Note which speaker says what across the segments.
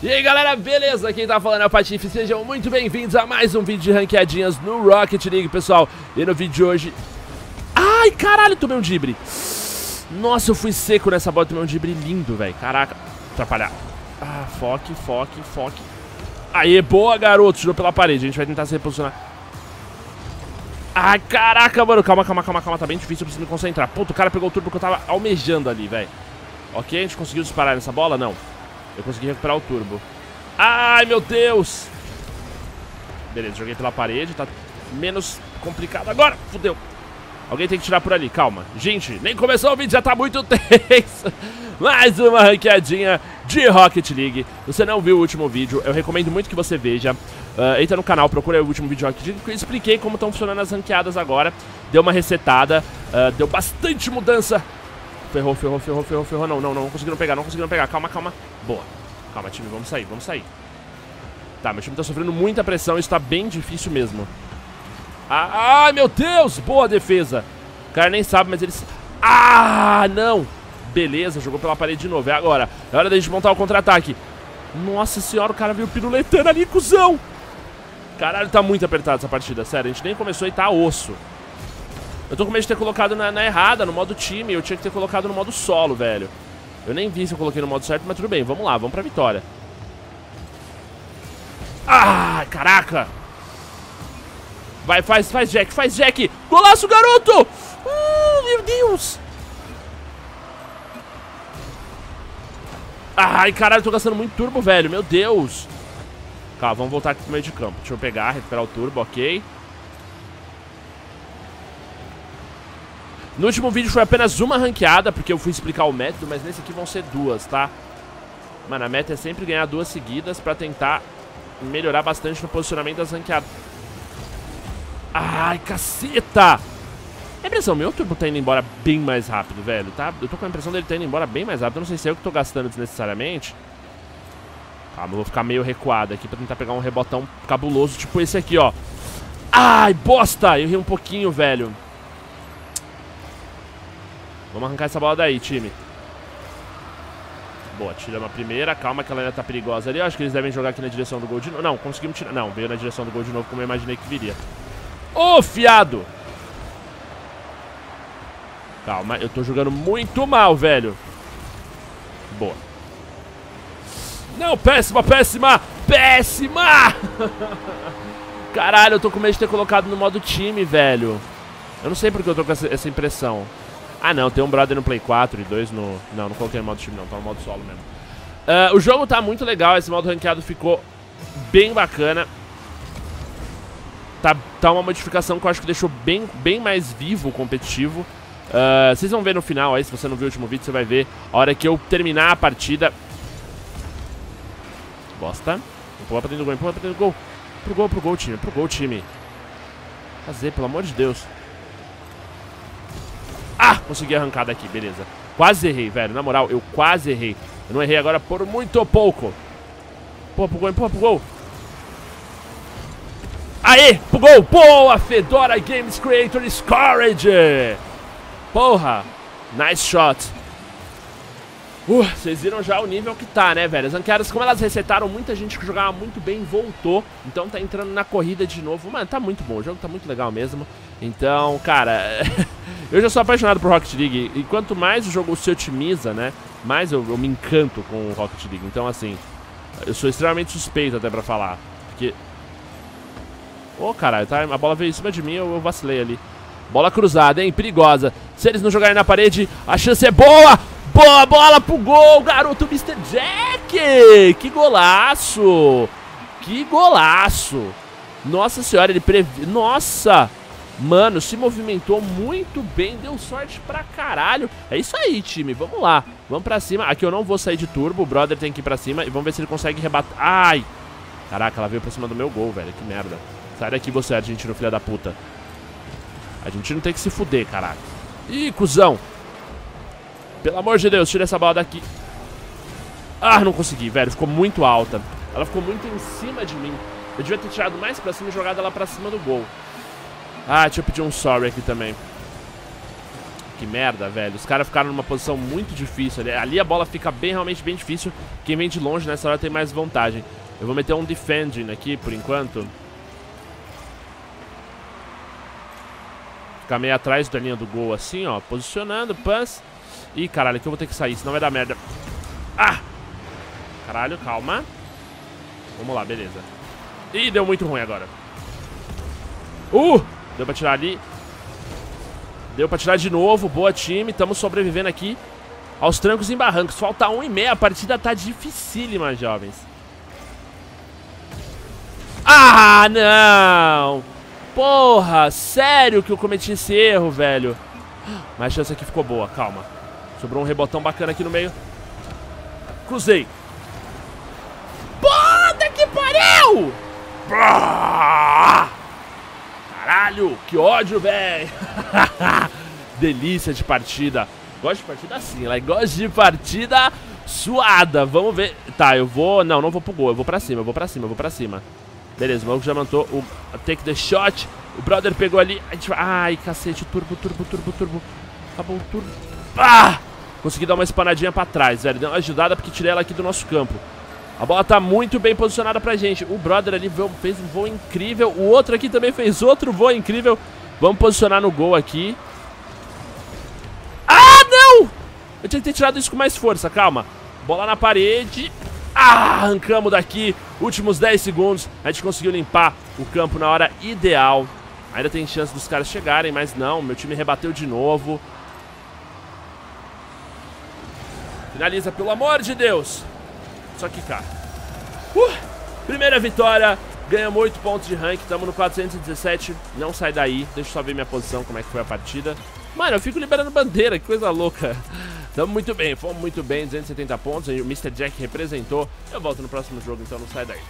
Speaker 1: E aí galera, beleza? Quem tá falando é o Patife, sejam muito bem-vindos a mais um vídeo de ranqueadinhas no Rocket League, pessoal. E no vídeo de hoje... Ai, caralho, tomei um dibre. Nossa, eu fui seco nessa bola, tomei um dibre lindo, velho. Caraca, atrapalhar. Ah, foque, foque, foque. Aê, boa, garoto, tirou pela parede, a gente vai tentar se reposicionar. Ai, caraca, mano, calma, calma, calma, calma, tá bem difícil, eu preciso me concentrar. Puta, o cara pegou o turbo que eu tava almejando ali, velho. Ok, a gente conseguiu disparar nessa bola? Não eu consegui recuperar o turbo. Ai, meu Deus! Beleza, joguei pela parede, tá menos complicado agora. Fudeu. Alguém tem que tirar por ali, calma. Gente, nem começou o vídeo, já tá muito tenso. Mais uma ranqueadinha de Rocket League. Você não viu o último vídeo, eu recomendo muito que você veja. Uh, entra no canal, procura o último vídeo de Rocket League, que eu expliquei como estão funcionando as ranqueadas agora. Deu uma resetada, uh, deu bastante mudança Ferrou, ferrou, ferrou, ferrou, ferrou. Não, não, não, não conseguiram pegar, não conseguiram pegar. Calma, calma. Boa. Calma, time, vamos sair, vamos sair. Tá, meu time tá sofrendo muita pressão, isso tá bem difícil mesmo. Ah, ai, meu Deus! Boa defesa. O cara nem sabe, mas eles... Ah, não! Beleza, jogou pela parede de novo. É agora. É hora da gente montar o contra-ataque. Nossa senhora, o cara veio piruletando ali, cuzão! Caralho, tá muito apertado essa partida, sério. A gente nem começou e tá osso. Eu tô com medo de ter colocado na, na, errada, no modo time. Eu tinha que ter colocado no modo solo, velho. Eu nem vi se eu coloquei no modo certo, mas tudo bem. Vamos lá, vamos pra vitória. Ah, caraca! Vai, faz, faz Jack, faz Jack! Golaço, garoto! Uh, meu Deus! Ai, caralho, tô gastando muito turbo, velho. Meu Deus! Calma, vamos voltar aqui pro meio de campo. Deixa eu pegar, recuperar o turbo, ok. No último vídeo foi apenas uma ranqueada, porque eu fui explicar o método, mas nesse aqui vão ser duas, tá? Mano, a meta é sempre ganhar duas seguidas pra tentar melhorar bastante no posicionamento das ranqueadas. Ai, caceta! É impressão meu, turbo tá indo embora bem mais rápido, velho, tá? Eu tô com a impressão dele tá indo embora bem mais rápido. Eu não sei se é eu que tô gastando desnecessariamente. Calma, eu vou ficar meio recuado aqui pra tentar pegar um rebotão cabuloso, tipo esse aqui, ó. Ai, bosta! Eu errei um pouquinho, velho. Vamos arrancar essa bola daí, time. Boa, tiramos a primeira. Calma que ela ainda tá perigosa ali. Eu acho que eles devem jogar aqui na direção do gol de novo. Não, conseguimos tirar. Não, veio na direção do gol de novo como eu imaginei que viria. Ô, oh, fiado! Calma, eu tô jogando muito mal, velho. Boa. Não, péssima, péssima, péssima! Caralho, eu tô com medo de ter colocado no modo time, velho. Eu não sei porque eu tô com essa, essa impressão. Ah, não, tem um brother no Play 4 e dois no... Não, não coloquei no modo time não, tá no modo solo mesmo. Uh, o jogo tá muito legal, esse modo ranqueado ficou bem bacana. Tá, tá uma modificação que eu acho que deixou bem, bem mais vivo o competitivo. Uh, vocês vão ver no final aí, se você não viu o último vídeo, você vai ver a hora que eu terminar a partida. Bosta. Empurra pra dentro do gol, empurra pra dentro do gol. Pro gol, pro gol, time, pro gol, time. Fazer, pelo amor de Deus. Consegui arrancar daqui, beleza. Quase errei, velho. Na moral, eu quase errei. Eu não errei agora por muito pouco. Pô, pro gol, pô, pro gol. Aê, pro gol. Boa, Fedora Games Creator Scourge. Porra. Nice shot. Uh, vocês viram já o nível que tá, né, velho? As ranqueadas, como elas resetaram, muita gente que jogava muito bem voltou. Então tá entrando na corrida de novo. Mano, tá muito bom. O jogo tá muito legal mesmo. Então, cara... eu já sou apaixonado por Rocket League. E quanto mais o jogo se otimiza, né? Mais eu, eu me encanto com o Rocket League. Então, assim... Eu sou extremamente suspeito até pra falar. Porque... Ô, oh, caralho, tá? A bola veio em cima de mim, eu, eu vacilei ali. Bola cruzada, hein? Perigosa. Se eles não jogarem na parede, a chance é boa! Boa bola pro gol, garoto Mr. Jack! Que golaço! Que golaço! Nossa senhora, ele previ... Nossa! Mano, se movimentou muito bem, deu sorte pra caralho. É isso aí, time, vamos lá. Vamos pra cima. Aqui eu não vou sair de turbo, o brother tem que ir pra cima e vamos ver se ele consegue rebater. Ai! Caraca, ela veio pra cima do meu gol, velho, que merda. Sai daqui você, argentino, filha da puta. A gente não tem que se fuder, caraca. Ih, cuzão. Pelo amor de Deus, tira essa bola daqui. Ah, não consegui, velho. Ficou muito alta. Ela ficou muito em cima de mim. Eu devia ter tirado mais pra cima e jogado ela pra cima do gol. Ah, deixa eu pedir um sorry aqui também. que merda, velho. Os caras ficaram numa posição muito difícil. Ali a bola fica bem, realmente bem difícil. Quem vem de longe nessa hora tem mais vantagem. Eu vou meter um defending aqui por enquanto. Ficar meio atrás da linha do gol assim, ó. Posicionando, pass. Ih, caralho, aqui eu vou ter que sair, senão vai dar merda. Ah! Caralho, calma. Vamos lá, beleza. Ih, deu muito ruim agora. Uh! Deu pra tirar ali. Deu pra tirar de novo. Boa, time. Estamos sobrevivendo aqui aos trancos e barrancos. Falta um e meia. A partida tá dificílima, jovens. Ah, não! Porra, sério que eu cometi esse erro, velho. Mas a chance aqui ficou boa, calma. Sobrou um rebotão bacana aqui no meio. Cruzei. Puta que pariu! Caralho, que ódio, velho. Delícia de partida. Gosto de partida assim, ela gosta de partida suada. Vamos ver. Tá, eu vou... Não, não vou pro gol. Eu vou pra cima, eu vou pra cima, eu vou pra cima. Beleza, o maluco já mandou o take the shot. O brother pegou ali. Ai, cacete. Turbo, turbo, turbo, turbo. Acabou o turbo. Ah! Consegui dar uma espanadinha pra trás, velho. Deu uma ajudada porque tirei ela aqui do nosso campo. A bola tá muito bem posicionada pra gente. O brother ali fez um voo incrível. O outro aqui também fez outro voo incrível. Vamos posicionar no gol aqui. Ah, não! Eu tinha que ter tirado isso com mais força, calma. Bola na parede. Ah, arrancamos daqui. Últimos 10 segundos. A gente conseguiu limpar o campo na hora ideal. Ainda tem chance dos caras chegarem, mas não. Meu time rebateu de novo. Finaliza, pelo amor de Deus. Só que, cara. Uh, primeira vitória. Ganhamos 8 pontos de rank. Estamos no 417. Não sai daí. Deixa eu só ver minha posição, como é que foi a partida. Mano, eu fico liberando bandeira. Que coisa louca. Tamo muito bem, fomos muito bem, 270 pontos, o Mr. Jack representou. Eu volto no próximo jogo, então não sai daí.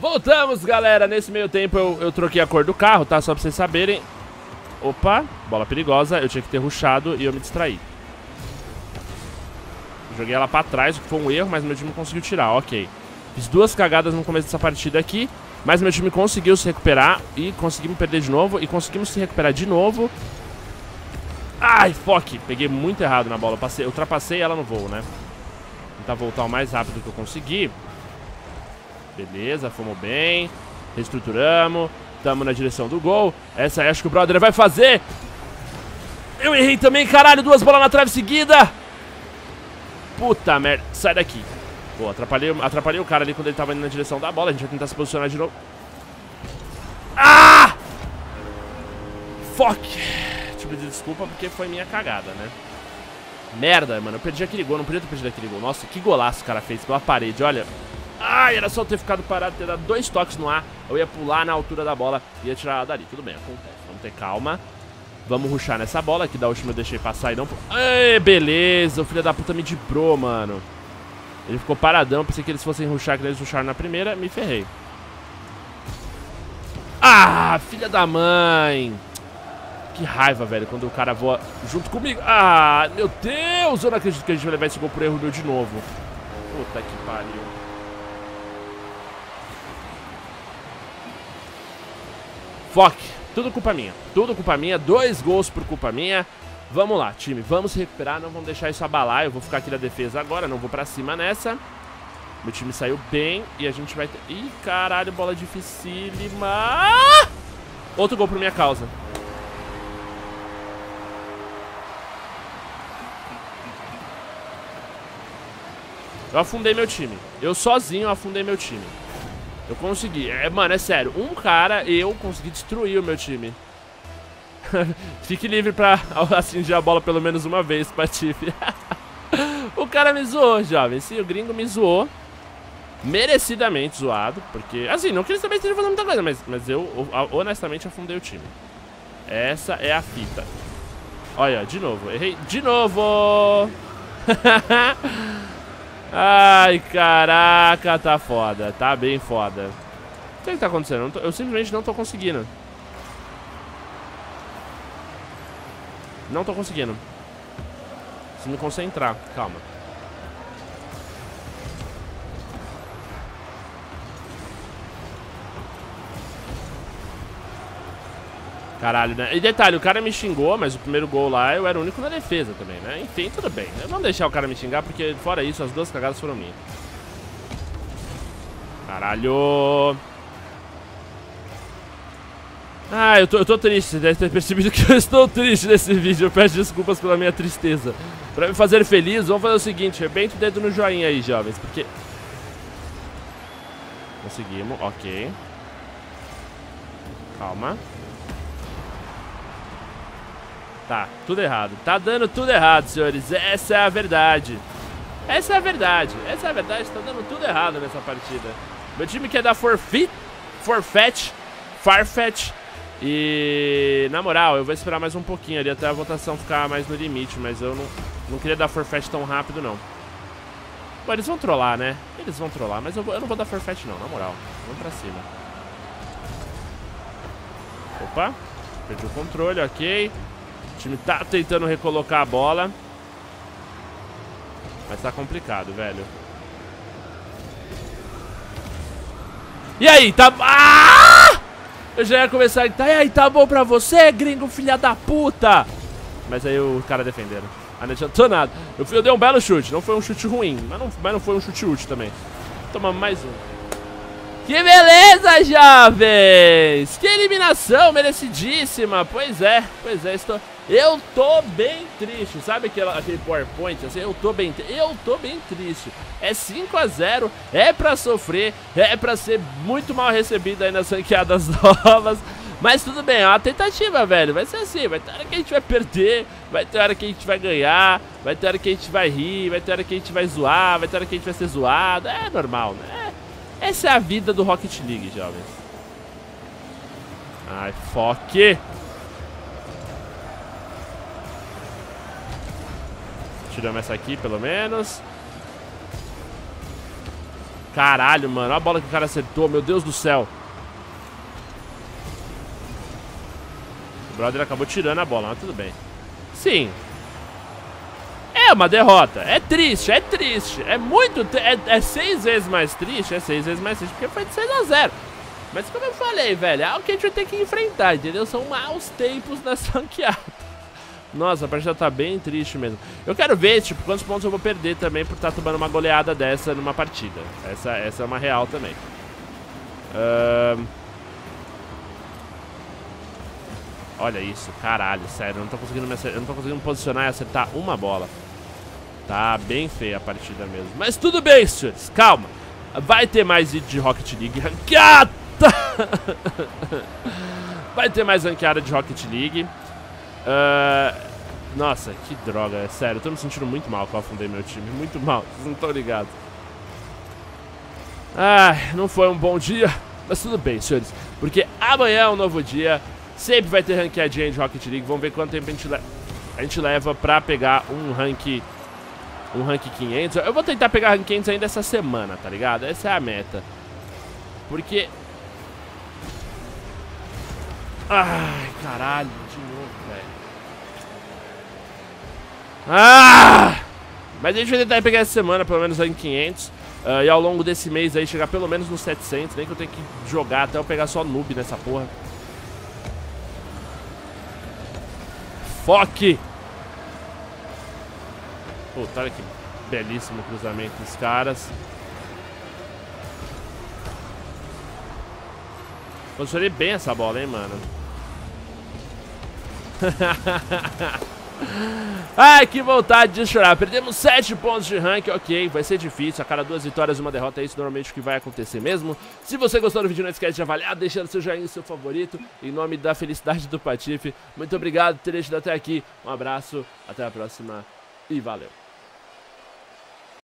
Speaker 1: Voltamos, galera. Nesse meio tempo eu, eu troquei a cor do carro, tá? Só pra vocês saberem. Opa, bola perigosa. Eu tinha que ter ruxado e eu me distraí. Joguei ela pra trás, o que foi um erro, mas meu time conseguiu tirar, ok. Fiz duas cagadas no começo dessa partida aqui, mas meu time conseguiu se recuperar e conseguimos perder de novo e conseguimos se recuperar de novo. Ai, foque. Peguei muito errado na bola. Passei, ultrapassei ela no voo, né? Tentar voltar o mais rápido que eu consegui. Beleza, fomos bem. Reestruturamos. Tamo na direção do gol. Essa aí acho que o brother vai fazer. Eu errei também, caralho. Duas bolas na trave seguida. Puta merda. Sai daqui. Pô, atrapalhei, atrapalhei o cara ali quando ele tava indo na direção da bola. A gente vai tentar se posicionar de novo. Ah! Fuck te pedir desculpa porque foi minha cagada, né? Merda, mano. Eu perdi aquele gol. Não podia ter perdido aquele gol. Nossa, que golaço o cara fez pela parede, olha. Ai, era só ter ficado parado, ter dado dois toques no ar. Eu ia pular na altura da bola e ia tirar ela dali. Tudo bem, acontece. Vamos ter calma. Vamos ruxar nessa bola, que da última eu deixei passar e não... Ei, beleza. O filho da puta me dibrou, mano. Ele ficou paradão. Pensei que eles fossem ruxar, que eles ruxaram na primeira. Me ferrei. Ah, filha da mãe. Que raiva, velho, quando o cara voa junto comigo. Ah, meu Deus! Eu não acredito que a gente vai levar esse gol por erro meu de novo. Puta que pariu. Foque. Tudo culpa minha. Tudo culpa minha. Dois gols por culpa minha. Vamos lá, time. Vamos recuperar. Não vamos deixar isso abalar. Eu vou ficar aqui na defesa agora. Não vou pra cima nessa. Meu time saiu bem. E a gente vai ter... Ih, caralho. Bola dificílima. Outro gol por minha causa. Eu afundei meu time. Eu sozinho afundei meu time. Eu consegui. É, mano, é sério. Um cara, eu consegui destruir o meu time. Fique livre pra atingir a bola pelo menos uma vez, Patife. o cara me zoou, jovem. Sim, o gringo me zoou. Merecidamente zoado. Porque, assim, não que eles também estejam fazendo muita coisa, mas, mas eu, honestamente, afundei o time. Essa é a fita. Olha, de novo. Errei de novo. Ai, caraca, tá foda. Tá bem foda. O que, é que tá acontecendo? Eu, tô, eu simplesmente não tô conseguindo. Não tô conseguindo. Preciso me concentrar. Calma. Caralho, né? E detalhe, o cara me xingou, mas o primeiro gol lá eu era o único na defesa também, né? Enfim, tudo bem. Não deixar o cara me xingar, porque fora isso, as duas cagadas foram minhas. Caralho! Ah, eu tô, eu tô triste, você deve ter percebido que eu estou triste nesse vídeo. Eu peço desculpas pela minha tristeza. Pra me fazer feliz, vamos fazer o seguinte, rebenta o dedo no joinha aí, jovens, porque... Conseguimos, ok. Calma. Tá, tudo errado. Tá dando tudo errado, senhores. Essa é a verdade. Essa é a verdade. Essa é a verdade. Tá dando tudo errado nessa partida. Meu time quer dar forfeit, forfetch, farfetch. E, na moral, eu vou esperar mais um pouquinho ali até a votação ficar mais no limite. Mas eu não, não queria dar forfetch tão rápido, não. Bom, eles vão trollar, né? Eles vão trollar, mas eu, vou, eu não vou dar forfetch, não, na moral. Vamos pra cima. Opa, perdi o controle, ok. O time tá tentando recolocar a bola. Mas tá complicado, velho. E aí, tá... Ah! Eu já ia começar a gritar, e aí, tá bom pra você, gringo, filha da puta? Mas aí o cara defendendo. Ah, não adiantou nada. Eu, eu dei um belo chute, não foi um chute ruim, mas não, mas não foi um chute útil também. Tomamos mais um. Que beleza, jovens! Que eliminação merecidíssima! Pois é, pois é, estou... Eu tô bem triste, sabe aquele, PowerPoint? Assim, eu tô bem Eu tô bem triste. É 5 a 0 é pra sofrer, é pra ser muito mal recebido aí nas ranqueadas novas. Mas tudo bem, é uma tentativa, velho. Vai ser assim, vai ter hora que a gente vai perder, vai ter hora que a gente vai ganhar, vai ter hora que a gente vai rir, vai ter hora que a gente vai zoar, vai ter hora que a gente vai ser zoado. É normal, né? Essa é a vida do Rocket League, jovens. Ai, foque. Tiramos essa aqui, pelo menos. Caralho, mano. Olha a bola que o cara acertou. Meu Deus do céu. O brother acabou tirando a bola, mas tudo bem. Sim, é uma derrota. É triste, é triste. É muito. É, é seis vezes mais triste. É seis vezes mais triste porque foi de 6 a 0 Mas como eu falei, velho, é algo que a gente vai ter que enfrentar, entendeu? São maus tempos nessa ranqueada. Nossa, a partida tá bem triste mesmo. Eu quero ver, tipo, quantos pontos eu vou perder também por estar tá tomando uma goleada dessa numa partida. Essa, essa é uma real também. Uh... Olha isso, caralho, sério, eu não tô conseguindo me acertar, eu não tô conseguindo posicionar e acertar uma bola. Tá bem feia a partida mesmo. Mas tudo bem, senhores. Calma. Vai ter mais vídeo de Rocket League ranqueada. Vai ter mais ranqueada de Rocket League. Uh, nossa, que droga. É sério, eu tô me sentindo muito mal que eu afundei meu time. Muito mal. Vocês não estão ligados. Ai, não foi um bom dia. Mas tudo bem, senhores. Porque amanhã é um novo dia. Sempre vai ter ranqueadinha de Rocket League. Vamos ver quanto tempo a gente, le a gente leva pra pegar um rank um rank 500. Eu vou tentar pegar rank 500 ainda essa semana, tá ligado? Essa é a meta. Porque... Ai, caralho, de novo, velho. Ah! Mas a gente vai tentar pegar essa semana, pelo menos rank 500. Uh, ah, e ao longo desse mês aí, chegar pelo menos nos 700. Nem que eu tenha que jogar até eu pegar só noob nessa porra. Foque! Puta, olha que belíssimo cruzamento dos caras. Posicionei bem essa bola, hein, mano. Ai, que vontade de chorar. Perdemos 7 pontos de rank, ok. Vai ser difícil. A cada duas vitórias, uma derrota. É isso normalmente o que vai acontecer mesmo. Se você gostou do vídeo, não esquece de avaliar, deixando seu joinha seu favorito. Em nome da felicidade do Patife. Muito obrigado por ter deixado até aqui. Um abraço, até a próxima e valeu.